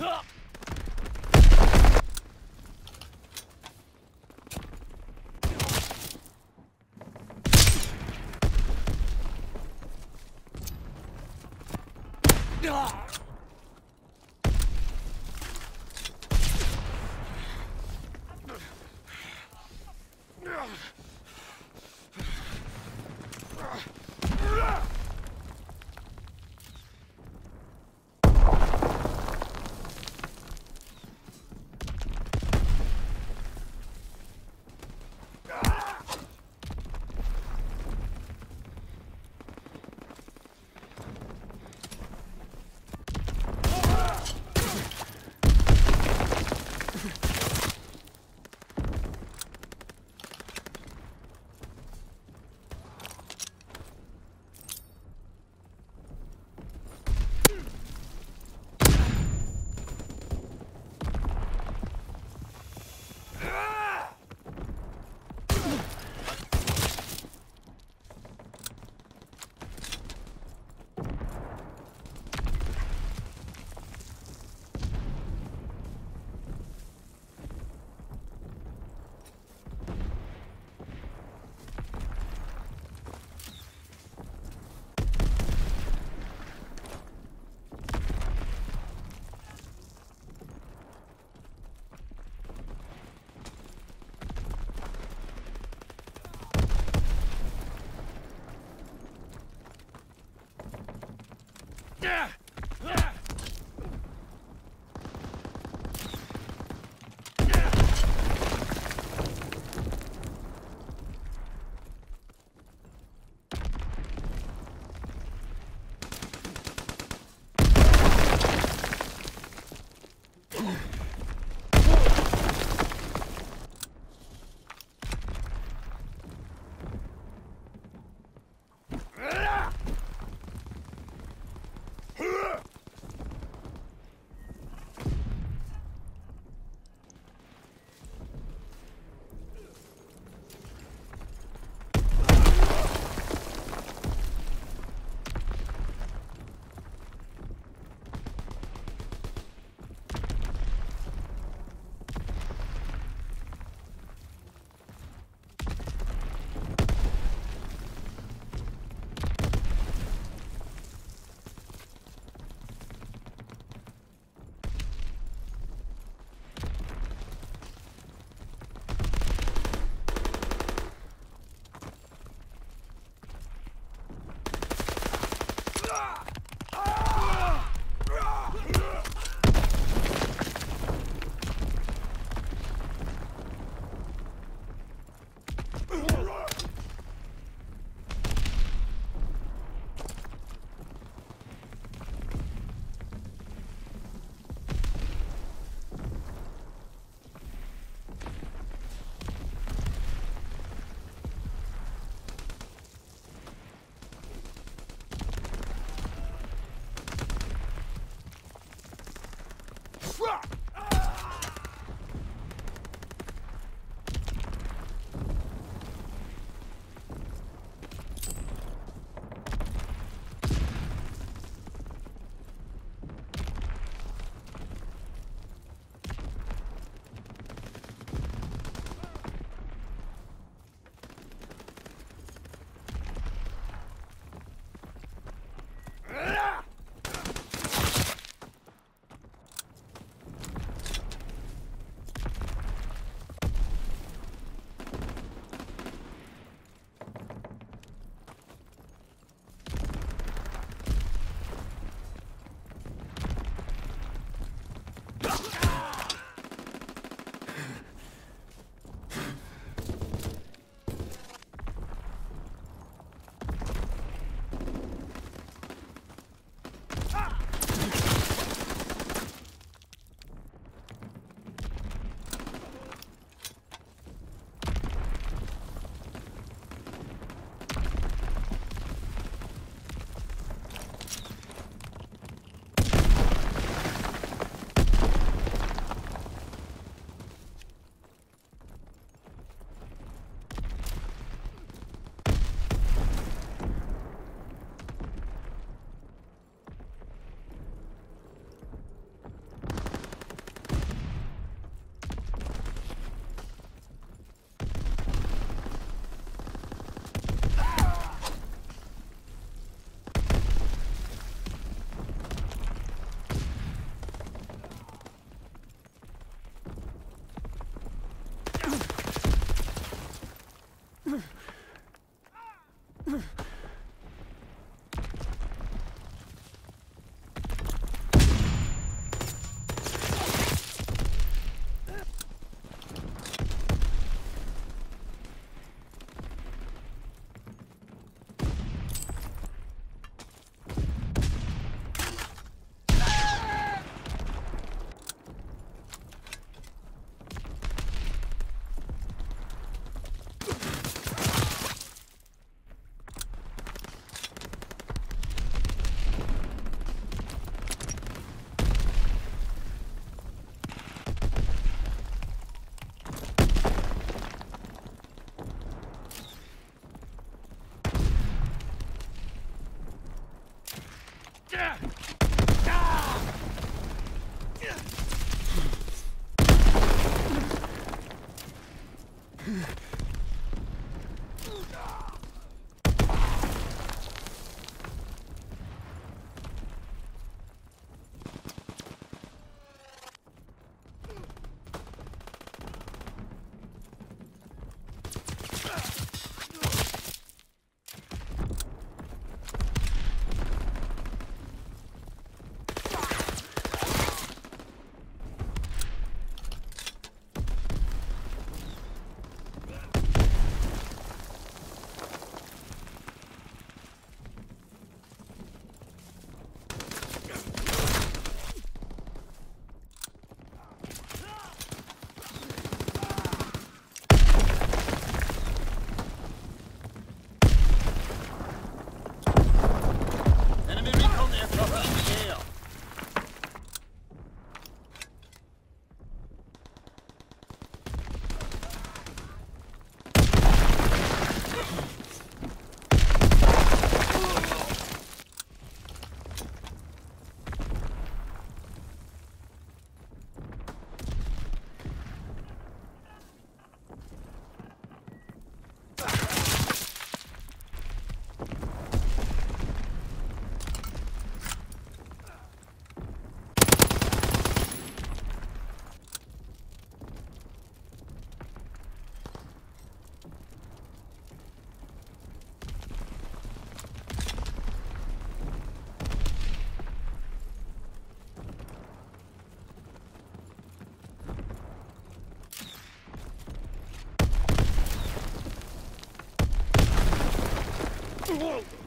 Ugh! Enemy Whoa!